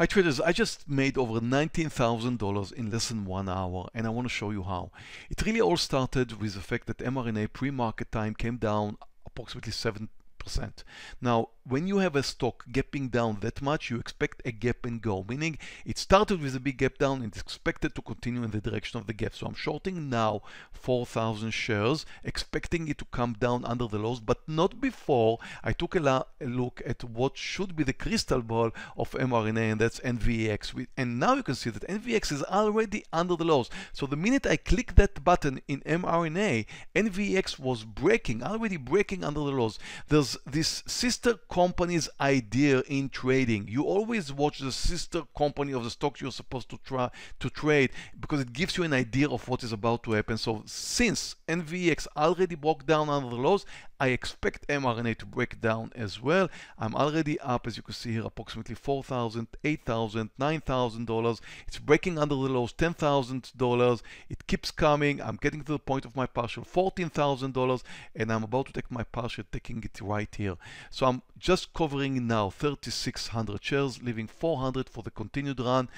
Hi traders, I just made over $19,000 in less than one hour and I want to show you how. It really all started with the fact that mRNA pre-market time came down approximately 7 percent Now, when you have a stock gapping down that much, you expect a gap and go, meaning it started with a big gap down and it's expected to continue in the direction of the gap. So I'm shorting now 4,000 shares, expecting it to come down under the lows, but not before I took a, a look at what should be the crystal ball of mRNA, and that's NVX. And now you can see that NVX is already under the lows. So the minute I click that button in mRNA, NVX was breaking, already breaking under the lows. There's this sister company's idea in trading. You always watch the sister company of the stock you're supposed to try to trade because it gives you an idea of what is about to happen. So since NVX already broke down under the lows, I expect mRNA to break down as well. I'm already up, as you can see here, approximately $4,000, $8,000, $9,000. It's breaking under the lows, $10,000. It keeps coming. I'm getting to the point of my partial, $14,000, and I'm about to take my partial, taking it right here. So I'm just covering now 3,600 shares, leaving 400 for the continued run.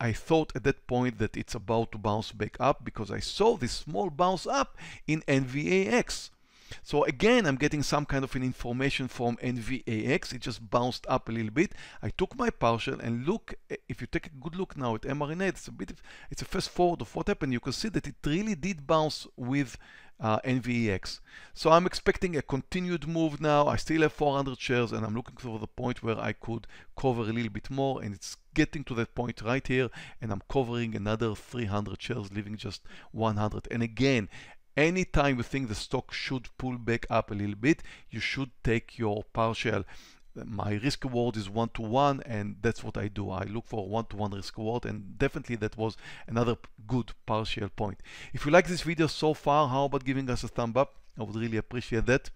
I thought at that point that it's about to bounce back up because I saw this small bounce up in NVAX. So again, I'm getting some kind of an information from NVAX. It just bounced up a little bit. I took my partial and look, if you take a good look now at mRNA, it's a bit, of, it's a fast forward of what happened. You can see that it really did bounce with uh, NVAX. So I'm expecting a continued move now. I still have 400 shares and I'm looking for the point where I could cover a little bit more and it's getting to that point right here and I'm covering another 300 shares leaving just 100 and again anytime you think the stock should pull back up a little bit, you should take your partial. My risk reward is one to one, and that's what I do. I look for one to one risk reward, and definitely that was another good partial point. If you like this video so far, how about giving us a thumb up? I would really appreciate that.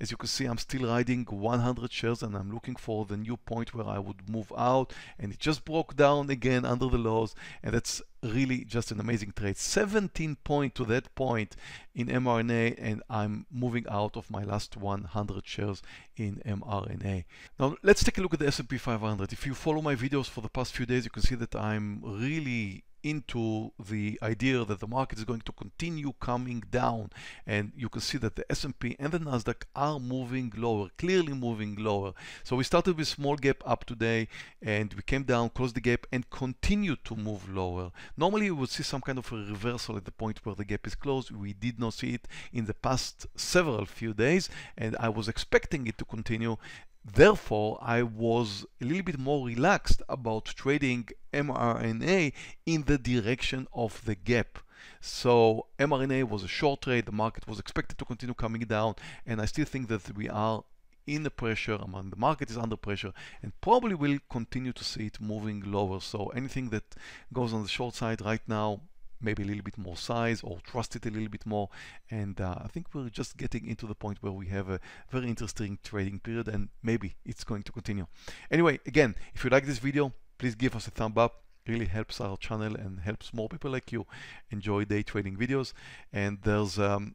As you can see, I'm still riding 100 shares and I'm looking for the new point where I would move out and it just broke down again under the lows and that's really just an amazing trade. 17 point to that point in mRNA and I'm moving out of my last 100 shares in mRNA. Now let's take a look at the S&P 500. If you follow my videos for the past few days, you can see that I'm really into the idea that the market is going to continue coming down. And you can see that the S&P and the Nasdaq are moving lower clearly moving lower. So we started with small gap up today and we came down closed the gap and continued to move lower. Normally we would see some kind of a reversal at the point where the gap is closed. We did not see it in the past several few days and I was expecting it to continue Therefore, I was a little bit more relaxed about trading mRNA in the direction of the gap. So mRNA was a short trade, the market was expected to continue coming down, and I still think that we are in the pressure, I mean, the market is under pressure, and probably will continue to see it moving lower. So anything that goes on the short side right now, maybe a little bit more size or trust it a little bit more. And uh, I think we're just getting into the point where we have a very interesting trading period and maybe it's going to continue. Anyway, again, if you like this video, please give us a thumb up really helps our channel and helps more people like you enjoy day trading videos and there's um,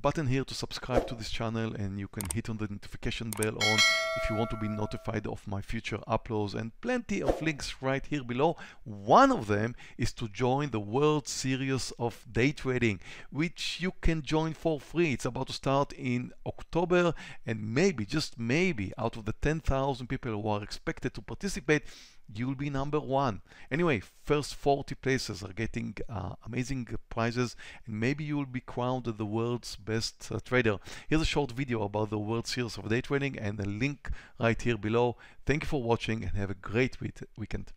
button here to subscribe to this channel and you can hit on the notification bell on if you want to be notified of my future uploads and plenty of links right here below. One of them is to join the World Series of Day Trading which you can join for free. It's about to start in October and maybe, just maybe, out of the 10,000 people who are expected to participate, you'll be number one. Anyway, first 40 places are getting uh, amazing prizes and maybe you'll be crowned the world's best uh, trader. Here's a short video about the World Series of Day Trading and a link right here below. Thank you for watching and have a great weekend.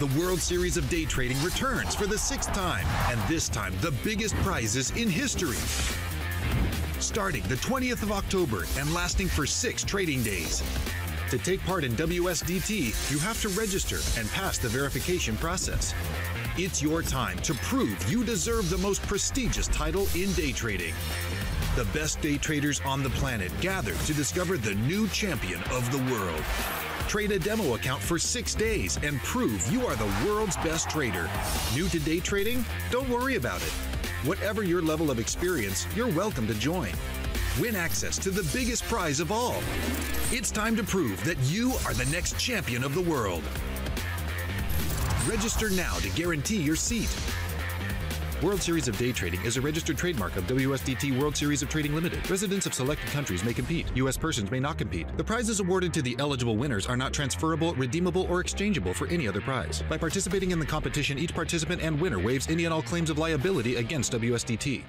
The World Series of Day Trading returns for the sixth time, and this time the biggest prizes in history. Starting the 20th of October and lasting for six trading days. To take part in WSDT, you have to register and pass the verification process. It's your time to prove you deserve the most prestigious title in day trading. The best day traders on the planet gather to discover the new champion of the world. Trade a demo account for six days and prove you are the world's best trader. New to day trading? Don't worry about it. Whatever your level of experience, you're welcome to join. Win access to the biggest prize of all. It's time to prove that you are the next champion of the world. Register now to guarantee your seat. World Series of Day Trading is a registered trademark of WSDT World Series of Trading Limited. Residents of selected countries may compete. U.S. persons may not compete. The prizes awarded to the eligible winners are not transferable, redeemable, or exchangeable for any other prize. By participating in the competition, each participant and winner waives any and all claims of liability against WSDT.